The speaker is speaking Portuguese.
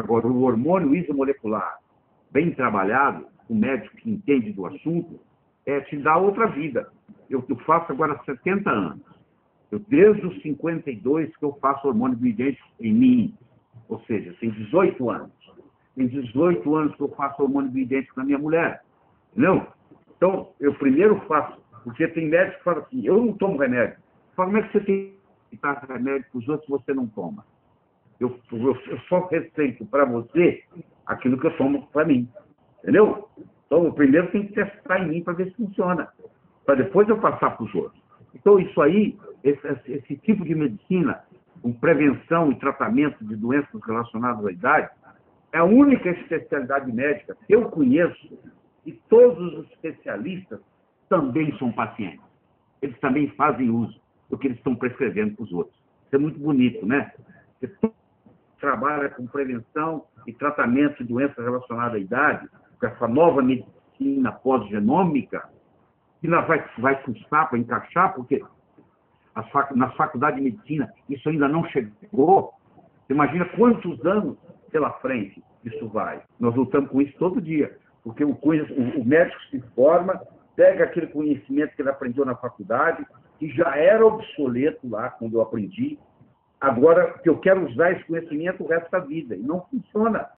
Agora, o hormônio isomolecular, bem trabalhado, o médico que entende do assunto, é te dá outra vida. Eu, eu faço agora 70 anos. Eu, desde os 52 que eu faço hormônio bioidêntico em mim. Ou seja, tem 18 anos. Tem 18 anos que eu faço hormônio bioidêntico na minha mulher. Entendeu? Então, eu primeiro faço, porque tem médico que fala assim, eu não tomo remédio. Fala, como é que você tem que dar remédio para os outros e você não toma? Eu, eu, eu só receito para você aquilo que eu tomo para mim. Entendeu? Então, o primeiro tem que testar em mim para ver se funciona, para depois eu passar para os outros. Então, isso aí, esse, esse, tipo de medicina, com prevenção e tratamento de doenças relacionadas à idade, é a única especialidade médica que eu conheço e todos os especialistas também são pacientes. Eles também fazem uso do que eles estão prescrevendo para os outros. Isso é muito bonito, né? Você trabalha com prevenção e tratamento de doenças relacionadas à idade, com essa nova medicina pós-genômica, que ela vai, vai custar para encaixar, porque fac, na faculdade de medicina isso ainda não chegou. Imagina quantos anos pela frente isso vai. Nós lutamos com isso todo dia, porque o, o, o médico se forma, pega aquele conhecimento que ele aprendeu na faculdade, que já era obsoleto lá quando eu aprendi, agora que eu quero usar esse conhecimento o resto da vida, e não funciona.